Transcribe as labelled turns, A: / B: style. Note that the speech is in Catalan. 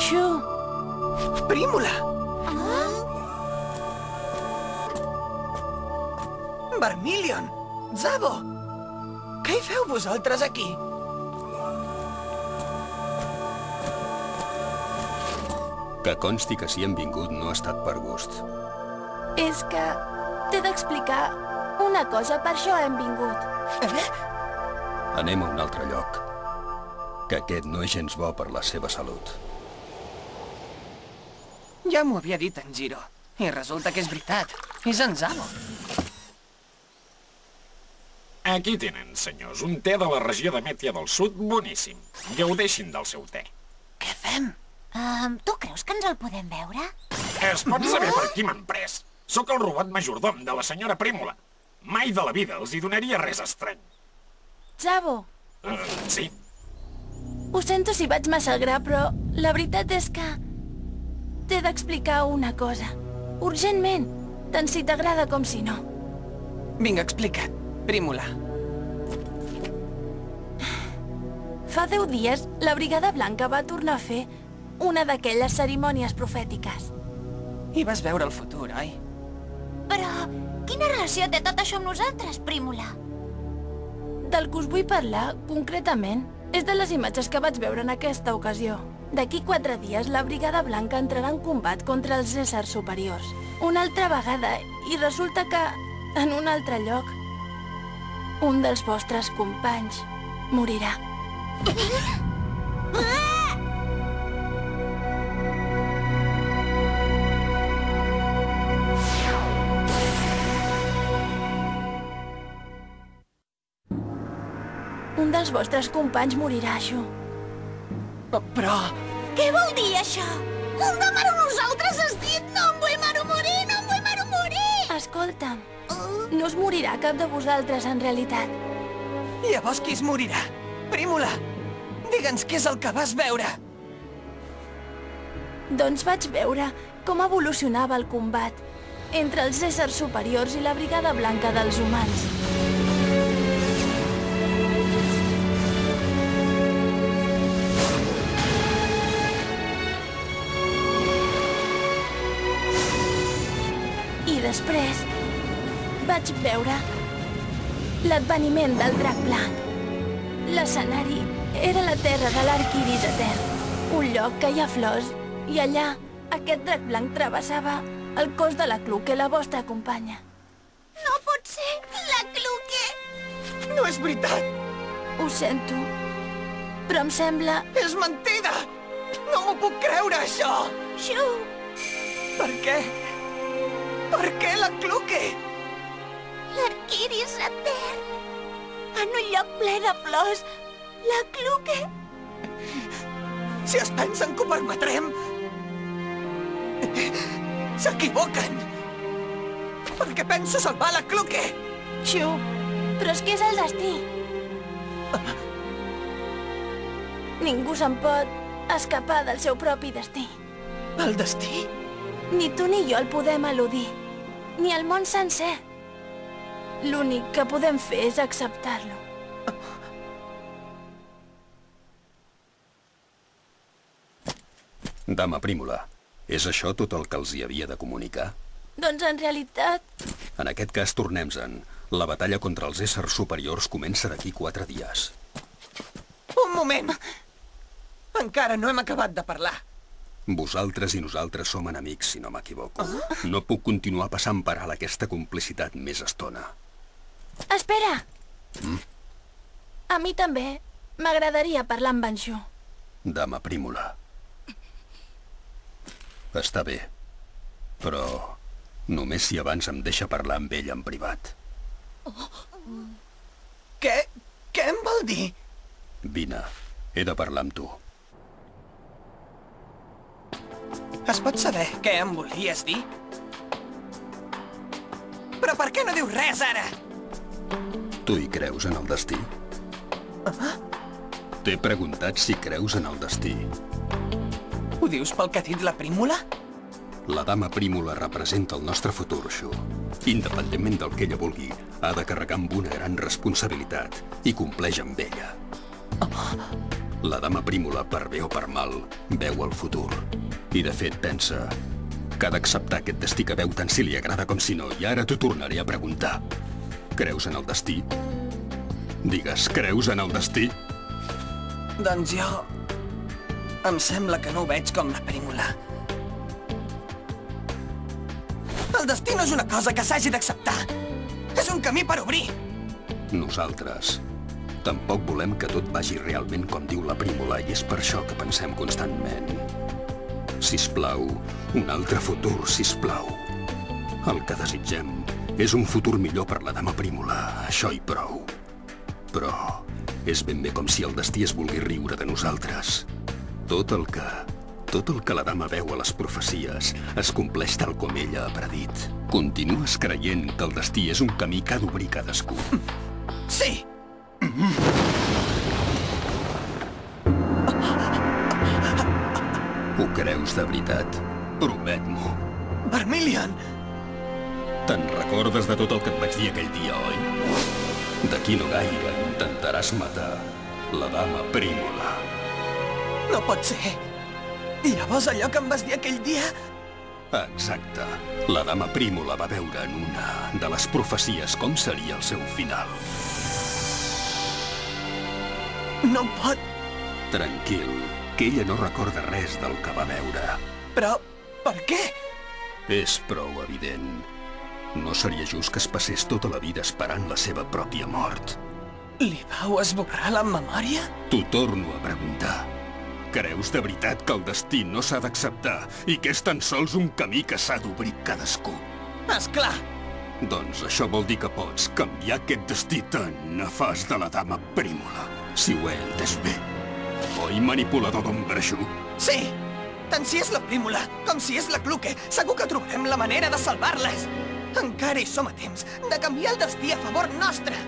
A: Xu,
B: Prímula! Vermilion! Zabo! Què hi feu vosaltres aquí?
C: Que consti que si hem vingut no ha estat per gust.
A: és que t'he d'explicar una cosa, per això hem vingut.
B: Eh?
C: Anem a un altre lloc. Que aquest no és gens bo per la seva salut.
B: Ja m'ho havia dit en Giro. I resulta que és veritat. És en Zabo.
D: Aquí tenen, senyors, un te de la regió de Mètia del Sud boníssim. Gaudeixin del seu te.
B: Què fem?
E: Um, tu creus que ens el podem veure?
D: Es pot saber per qui m'han pres. Sóc el robot majordom de la senyora Prímula. Mai de la vida els hi donaria res estrany.
A: Zabo,
D: Uh, sí,
A: ho sento si vaig massa al gra, però la veritat és que t'he d'explicar una cosa. Urgentment, tant si t'agrada com si no.
B: Vinga, explica't. Prímula.
A: Fa deu dies, la Brigada Blanca va tornar a fer una d'aquelles cerimònies profètiques.
B: I vas veure el futur, oi?
E: Però quina relació té tot això amb nosaltres, Prímula?
A: Del que us vull parlar, concretament, és de les imatges que vaig veure en aquesta ocasió. D'aquí quatre dies, la Brigada Blanca entrarà en combat contra els éssers superiors. Una altra vegada, i resulta que, en un altre lloc, un dels vostres companys morirà. Un dels vostres companys morirà, Xu.
B: Però-.
E: Què vol dir, això? Un de Maru nosaltres has dit no em vull Maru morir, no em vull Maru morir!
A: Escolta'm, no es morirà cap de vosaltres, en realitat.
B: Llavors qui es morirà? Prímula! Digue'ns què és el que vas veure!
A: Doncs vaig veure com evolucionava el combat entre els éssers superiors i la Brigada Blanca dels humans. Després vaig veure l'adveniment del drac blanc. L'escenari era la terra de l'arc iris etern, un lloc que hi ha flors, i allà aquest drac blanc travessava el cos de la Cluque, la vostra companya.
E: No pot ser! La Cluque!
B: No és veritat!
A: Ho sento, però em sembla...
B: És mentida! No m'ho puc creure, això!
E: Xu!
B: Per què? Per què la Cluque?
E: L'arquiris etern! En un lloc ple de flors, la Cluque...
B: Si es pensen que ho permetrem... S'equivoquen! Perquè penso salvar la Cluque!
A: Xu, però és que és el destí. Ningú se'n pot escapar del seu propi destí.
B: El destí?
A: Ni tu ni jo el podem eludir. Ni el món sencer. L'únic que podem fer és acceptar-lo.
C: Dama Prímula, és això tot el que els hi havia de comunicar?
A: Doncs en realitat...
C: En aquest cas, tornem-se'n. La batalla contra els éssers superiors comença d'aquí quatre dies.
B: Un moment! Encara no hem acabat de parlar.
C: Vosaltres i nosaltres som enemics, si no m'equivoco. No puc continuar passant per alt aquesta complicitat més estona.
A: Espera! A mi també m'agradaria parlar amb en Xu.
C: Dama Prímula. Està bé, però només si abans em deixa parlar amb ell en privat.
B: Què... què em vol dir?
C: Vine, he de parlar amb tu.
B: Es pot saber què em volies dir? Però per què no dius res, ara?
C: Tu hi creus en el destí? T'he preguntat si creus en el destí.
B: Ho dius pel que ha dit la prímula?
C: La dama Prímula representa el nostre futur, Xu. Independentment del que ella vulgui, ha de carregar amb una gran responsabilitat i compleix amb ella. La dama Prímola, per bé o per mal, veu el futur. I de fet pensa que ha d'acceptar aquest destí que veu tant si li agrada com si no. I ara t'ho tornaré a preguntar. Creus en el destí? Digues, creus en el destí?
B: Doncs jo... Em sembla que no ho veig com la Prímula. El destí no és una cosa que s'hagi d'acceptar. És un camí per obrir.
C: Nosaltres tampoc volem que tot vagi realment com diu la Prímola i és per això que pensem constantment. Sisplau, un altre futur, sisplau. El que desitgem és un futur millor per la dama Prímola, això i prou. Però és ben bé com si el destí es volgués riure de nosaltres. Tot el que... Tot el que la dama veu a les profecies es compleix tal com ella ha predit. Continues creient que el destí és un camí que ha d'obrir cadascú.
B: Sí!
C: Ho creus de veritat? Promet-m'ho.
B: Vermilion!
C: Te'n recordes de tot el que et vaig dir aquell dia, oi? D'aquí no gaire intentaràs matar la dama Prímola.
B: No pot ser. I llavors allò que em vas dir aquell dia...
C: Exacte. La dama Prímola va veure en una de les profecies com seria el seu final.
B: No pot...
C: Tranquil, que ella no recorda res del que va veure.
B: Però... Per què?
C: És prou evident. No seria just que es passés tota la vida esperant la seva pròpia mort.
B: Li vau esborrar la memòria?
C: T'ho torno a preguntar. Creus de veritat que el destí no s'ha d'acceptar i que és tan sols un camí que s'ha d'obrir cadascú?
B: És clar.
C: Doncs això vol dir que pots canviar aquest destí tan nefast de la dama Prímola, si ho he entès bé. Oi, manipulador d'ombraixú?
B: Sí! Tant si és la Prímola com si és la Cluque, segur que trobarem la manera de salvar-les. Encara hi som a temps de canviar el destí a favor nostre.